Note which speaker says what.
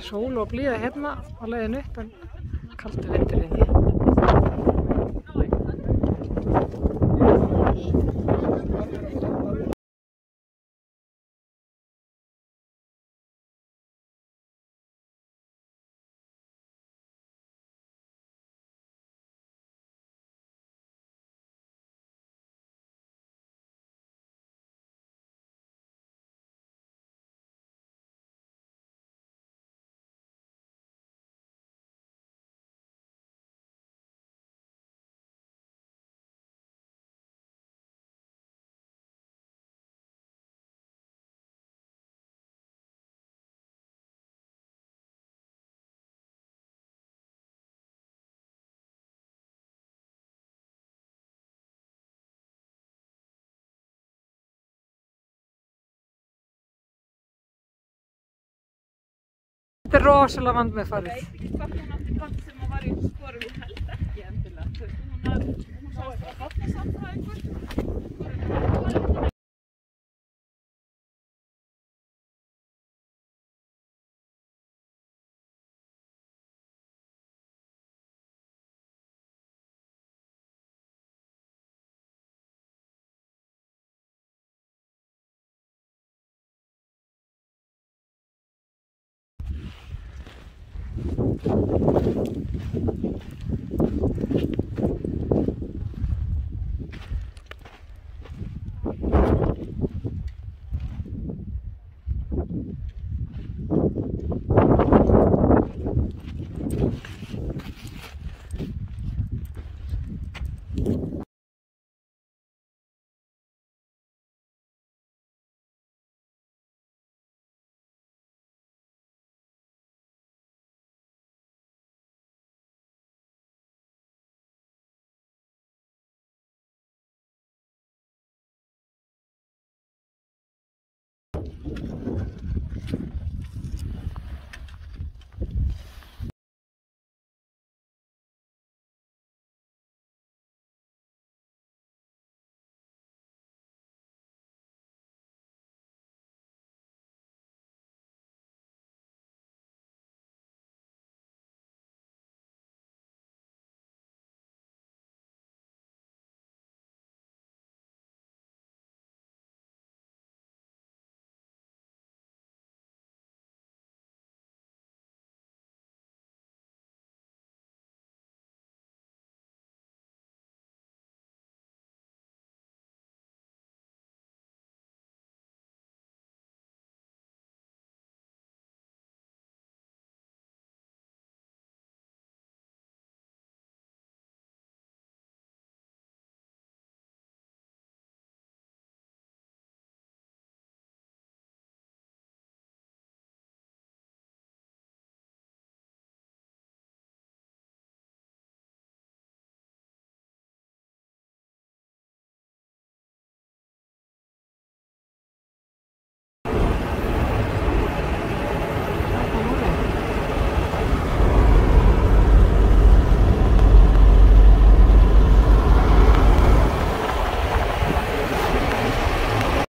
Speaker 1: Sól og blíða hérna á leiðinu upp en kaldur vindur inni. Þetta er rosalega vand með farið.
Speaker 2: 何?